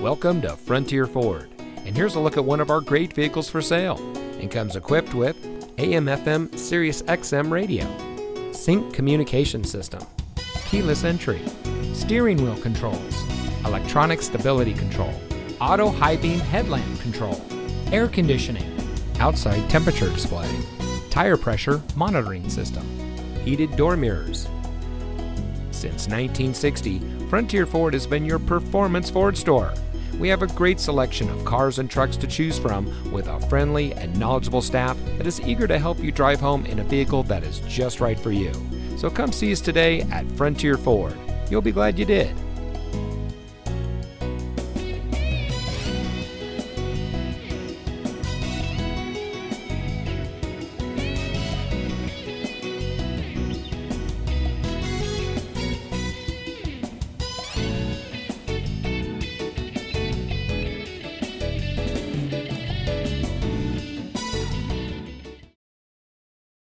Welcome to Frontier Ford, and here's a look at one of our great vehicles for sale. It comes equipped with AM FM Sirius XM radio, sync communication system, keyless entry, steering wheel controls, electronic stability control, auto high beam headlamp control, air conditioning, outside temperature display, tire pressure monitoring system, heated door mirrors. Since 1960, Frontier Ford has been your performance Ford store. We have a great selection of cars and trucks to choose from with a friendly and knowledgeable staff that is eager to help you drive home in a vehicle that is just right for you. So come see us today at Frontier Ford. You'll be glad you did.